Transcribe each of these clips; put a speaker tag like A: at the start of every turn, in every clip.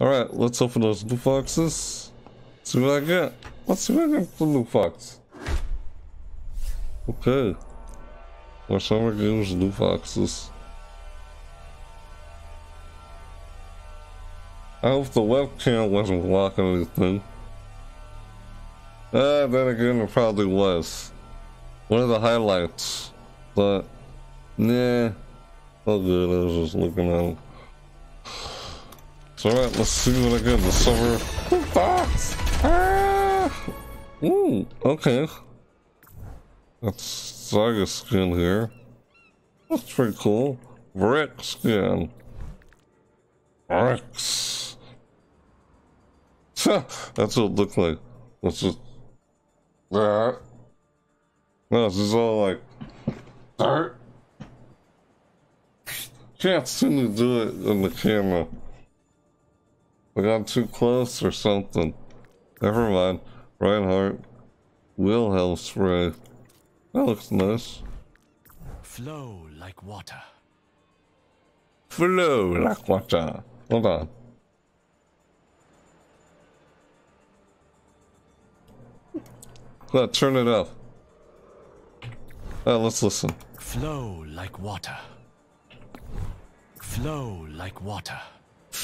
A: Alright, let's open those loot boxes. See what I get. Let's see what I get from the loot box. Okay. Our summer games loot boxes. I hope the webcam wasn't blocking anything. Ah, then again, it probably was. One of the highlights. But, nah. Oh good, I was just looking at it. So alright, let's see what I get this summer. Box! Ah! Ooh, okay. That's Saga skin here. That's pretty cool. Rex skin. Rex. That's what it looked like. That's just that. No, this is all like dirt. Can't seem to do it in the camera. I got too close or something. Never mind. Reinhardt. Wilhelm spray. That looks nice.
B: Flow like water.
A: Flow like water. Hold on. Let's turn it up. Let's listen.
B: Flow like water. Flow like water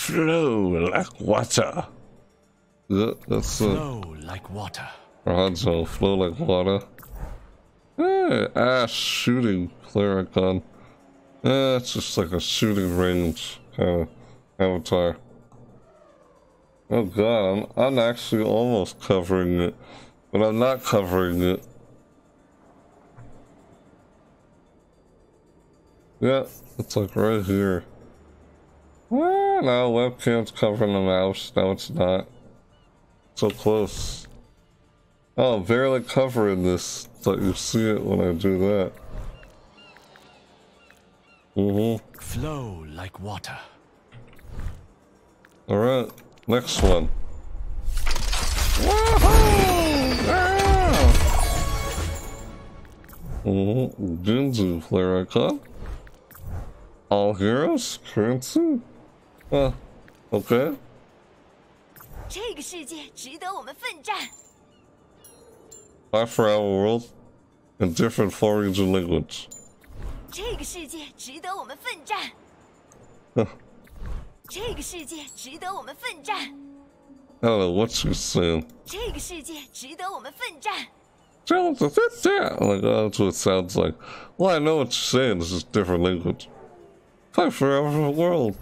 A: flow like water. Yeah, that's it.
B: Flow like water.
A: Hanzo, flow like water. Eh, ah, shooting cleric gun. Eh, it's just like a shooting range kind of avatar. Oh god, I'm, I'm actually almost covering it, but I'm not covering it. Yeah, it's like right here. Woo! don't know, webcam's covering the mouse. No, it's not. So close. Oh, barely covering this. Thought you see it when I do that. Mm hmm
B: Flow like water.
A: Alright, next one. Mm-hmm. Jinzu player icon. All heroes? Currency? 嗯，OK。
C: 这个世界值得我们奋战。
A: Fight for our world in different foreign language。
C: 这个世界值得我们奋战。
A: 嗯。
C: 这个世界值得我们奋战。
A: I don't know what she's saying。
C: 这个世界值得我们奋战。
A: Jones, is that that? Like, oh, that's what it sounds like. Well, I know what you're saying. This is different language. Fight for our world.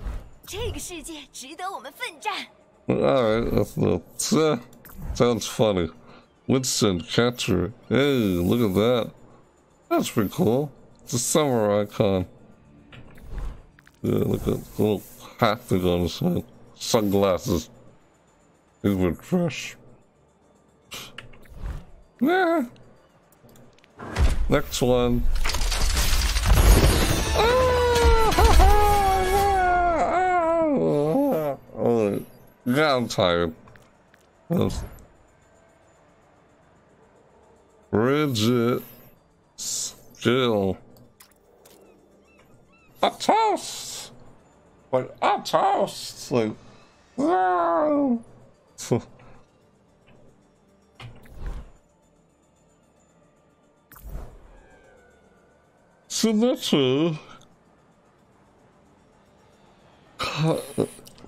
A: Alright, that's not, uh, sounds funny. Winston Catcher. Hey, look at that. That's pretty cool. It's a summer icon. Yeah, look at little hat thing on his head. Sunglasses. These were trash. Yeah. Next one. Yeah, I'm tired. That's... Bridget still a toast, like a toast. Like, wow. so that's.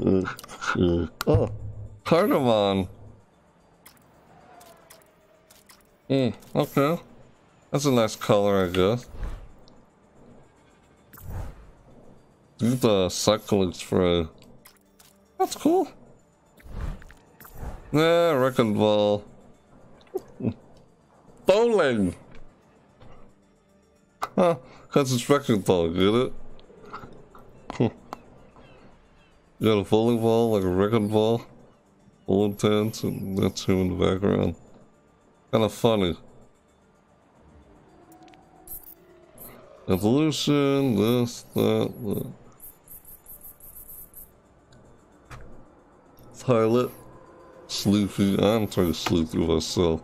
A: Mm. Mm. oh, cardamom. Okay. That's a nice color, I guess. Get the cycling spray. That's cool. Yeah, wrecking ball. Bowling! Huh, because it's wrecking ball, get it? Got a volleyball, like a wrecking ball, old tent, and that's him in the background. Kind of funny. Evolution, this, that, that. Pilot, sleepy. I'm trying to sleep through myself.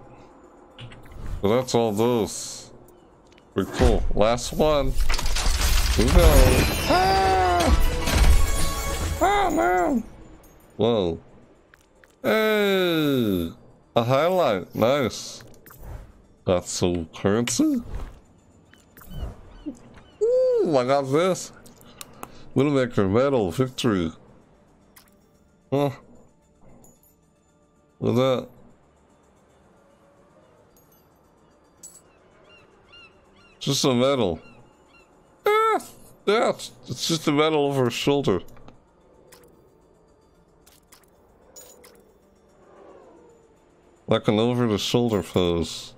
A: But that's all those. Pretty cool. Last one. Here we go. Wow. Whoa. Hey! A highlight. Nice. Got some currency. Ooh, I got this. Widowmaker medal, victory. Huh. What's that? Just a medal. Ah, yeah, it's just a medal over her shoulder. Like an over the shoulder pose.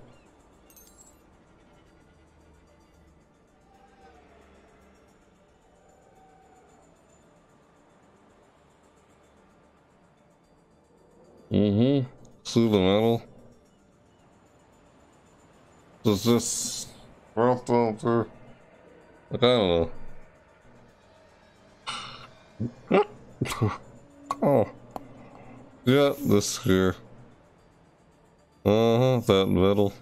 A: Mm-hmm. See the medal? Does this Ralph down there? Like, I don't know. oh. Yeah, this here. Uh-huh, that metal.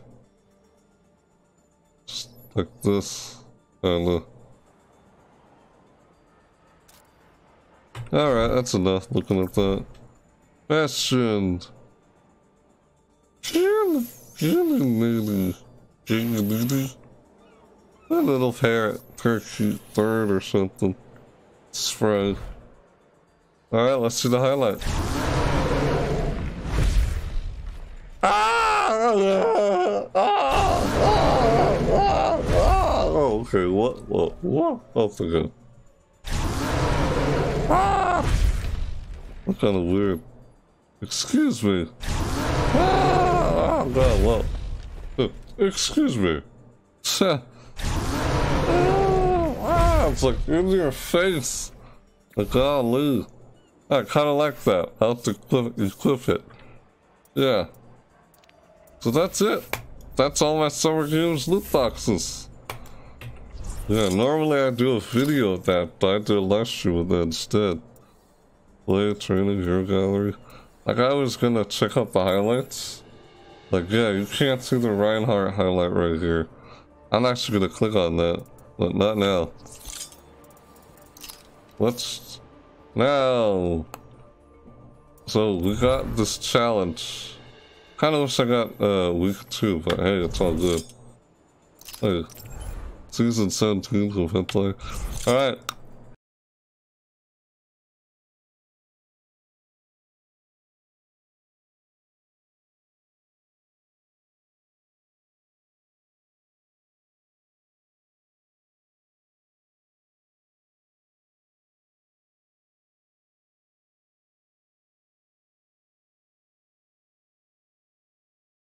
A: Just like this. Kinda. Alright, that's enough looking at that. Jim, a little parrot, parakeet bird or something. Spray. Alright, let's see the highlight. Oh, okay, what, what, what? Oh, forget. What kind of weird. Excuse me. Oh, God, what? Excuse me. Ah, it's like in your face. Like, golly. I kind of like that. I'll have to equip it. Yeah. So that's it. That's all my Summer Games loot boxes. Yeah, normally I do a video of that, but I did a stream of that instead. Play, training, hero gallery. Like, I was gonna check out the highlights. Like, yeah, you can't see the Reinhardt highlight right here. I'm actually gonna click on that, but not now. Let's now. So we got this challenge. Kind of wish I got uh, week two, but hey, it's all good. Hey, season 17 of Hentai. Alright,